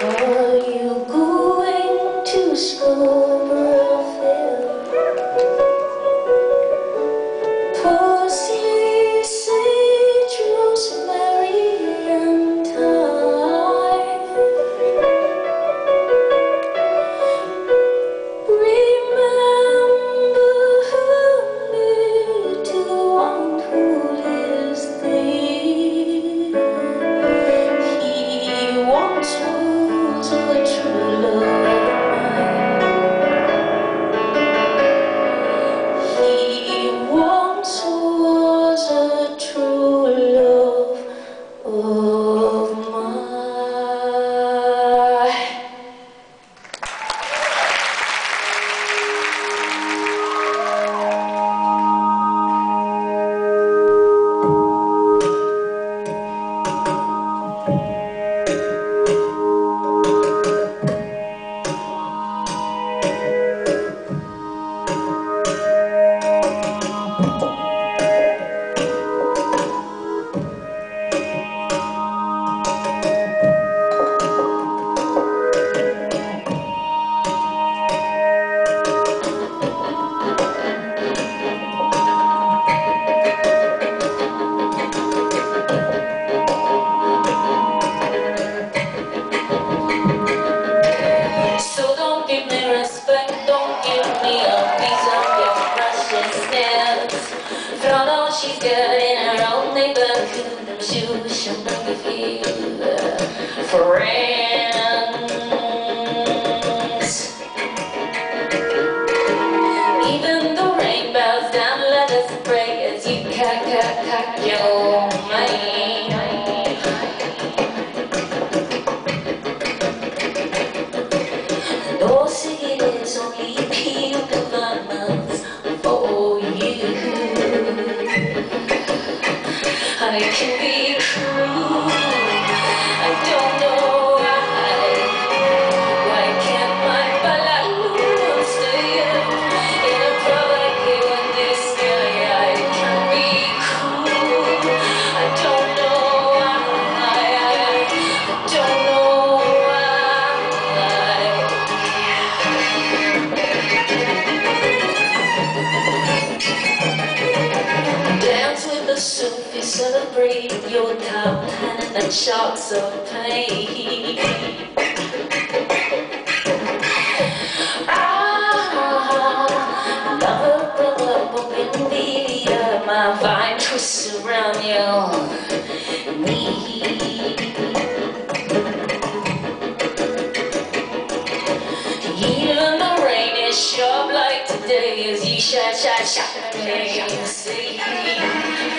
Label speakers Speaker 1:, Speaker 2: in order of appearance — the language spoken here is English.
Speaker 1: Are all in her own neighborhood, sure she'll never feel friends. I can be your top and shocks of pain. Ah, lover, brother, bougainvillea, my vine twists around your knee. Even the rain is sharp like today as you shine, shine, shine, see.